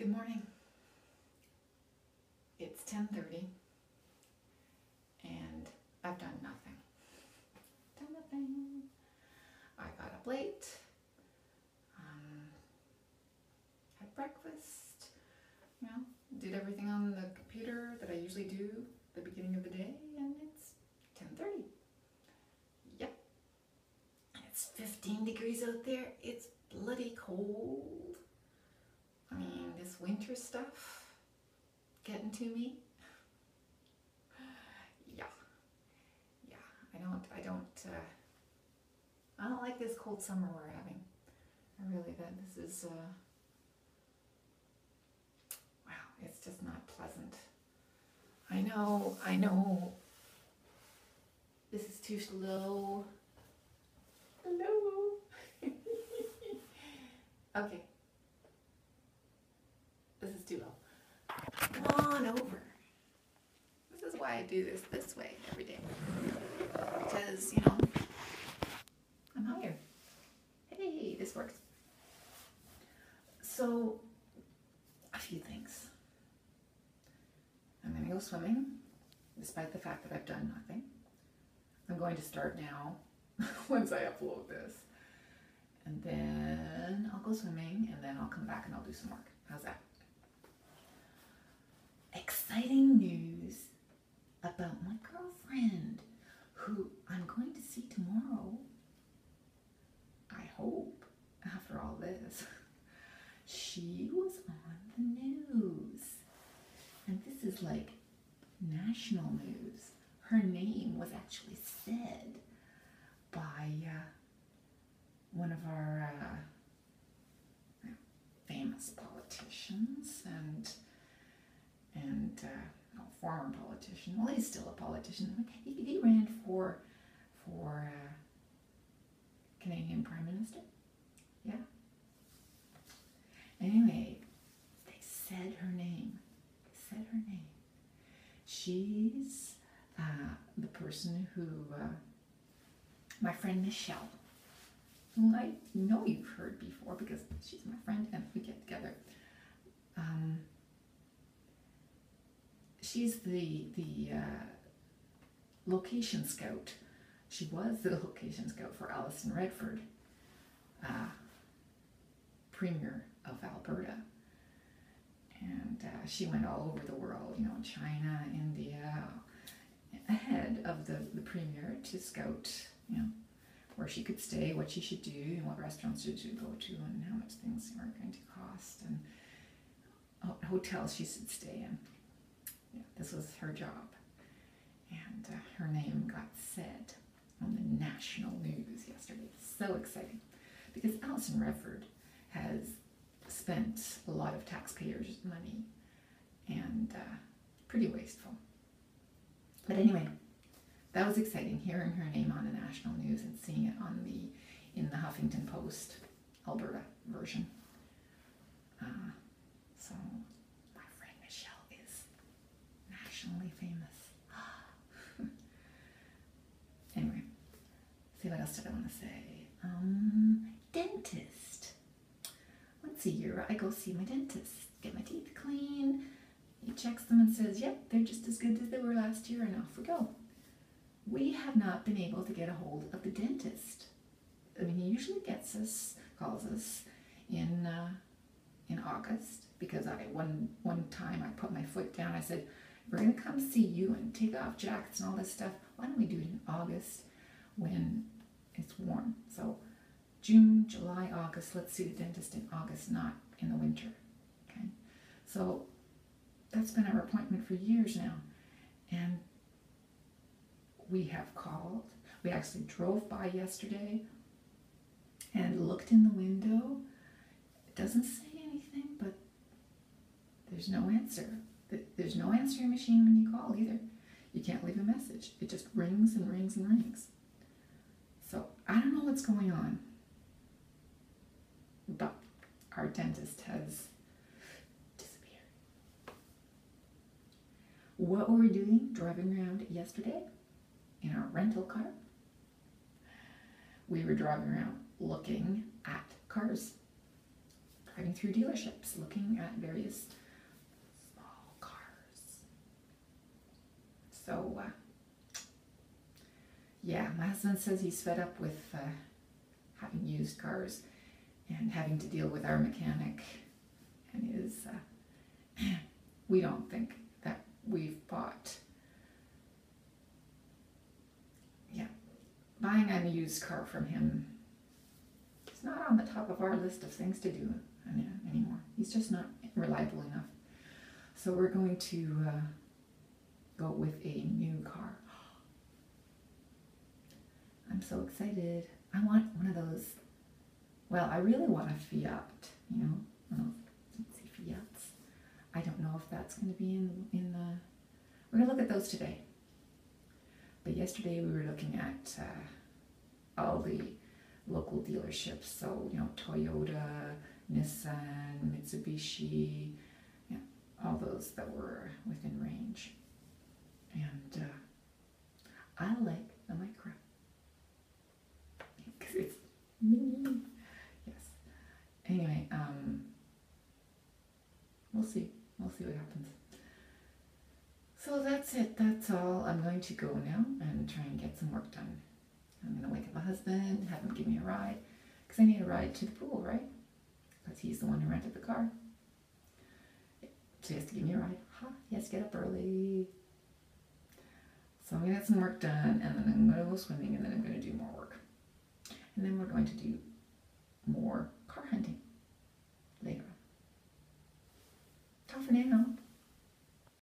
Good morning. It's 10:30 and I've done nothing. Done nothing. I got up late. Um, had breakfast. You know, did everything on the computer that I usually do the beginning of the day and it's 10:30. Yep. It's 15 degrees out there. It's bloody cold. Mean, this winter stuff getting to me. Yeah, yeah. I don't. I don't. Uh, I don't like this cold summer we're having. I really. That this is. Uh, wow. It's just not pleasant. I know. I know. This is too slow. Hello. okay. This is too low. Come on over. This is why I do this this way every day. Because, you know, I'm higher. Hey, this works. So, a few things. I'm going to go swimming, despite the fact that I've done nothing. I'm going to start now once I upload this. And then I'll go swimming, and then I'll come back and I'll do some work. How's that? Exciting news about my girlfriend who I'm going to see tomorrow. I hope, after all this. She was on the news. And this is like national news. Her name was actually said by uh, one of our uh, famous politicians and and uh, former politician. Well, he's still a politician. He, he ran for for uh, Canadian Prime Minister. Yeah. Anyway, they said her name. They said her name. She's uh, the person who uh, my friend Michelle, who I know you've heard before because she's my friend and we get together. Um, she's the the uh, location scout. She was the location scout for Alison Redford, uh, Premier of Alberta, and uh, she went all over the world. You know, China, India, ahead of the the Premier to scout. You know. Where she could stay, what she should do, and what restaurants she should go to, and how much things are going to cost, and hotels she should stay in this was her job. And uh, her name got said on the national news yesterday. So exciting. Because Alison Redford has spent a lot of taxpayers' money and uh, pretty wasteful. But anyway, that was exciting hearing her name on the national news and seeing it on the in the Huffington Post Alberta version. Uh, so nationally famous. anyway, see what else did I want to say? Um, dentist. Once a year, I go see my dentist, get my teeth clean. He checks them and says, "Yep, they're just as good as they were last year," and off we go. We have not been able to get a hold of the dentist. I mean, he usually gets us, calls us in uh, in August because I one one time I put my foot down. I said, we're going to come see you and take off jackets and all this stuff. Why don't we do it in August when it's warm? So June, July, August, let's see the dentist in August, not in the winter. Okay. So that's been our appointment for years now. And we have called. We actually drove by yesterday and looked in the window. It doesn't say anything, but there's no answer. There's no answering machine when you call either. You can't leave a message. It just rings and rings and rings. I don't know what's going on. But our dentist has disappeared. What were we doing driving around yesterday in our rental car? We were driving around looking at cars, driving through dealerships looking at various small cars. So, uh, yeah, my husband says he's fed up with uh, having used cars and having to deal with our mechanic and is uh, we don't think that we've bought yeah buying a used car from him is not on the top of our list of things to do anymore. He's just not reliable enough. So we're going to uh, go with a new car i'm so excited i want one of those well i really want a fiat you know Fiats. I don't know if that's going to be in, in the, we're going to look at those today. But yesterday we were looking at uh, all the local dealerships. So, you know, Toyota, Nissan, Mitsubishi, yeah, all those that were within range. And uh, I like the Micra. Because it's mini. Yes. Anyway, um, we'll see. We'll see what happens. That's it. That's all. I'm going to go now and try and get some work done. I'm going to wake up my husband, have him give me a ride, because I need a ride to the pool, right? Because he's the one who rented the car. So he has to give me a ride. Ha, he has to get up early. So I'm going to get some work done, and then I'm going to go swimming, and then I'm going to do more work. And then we're going to do more car hunting later. on. Ciao for now.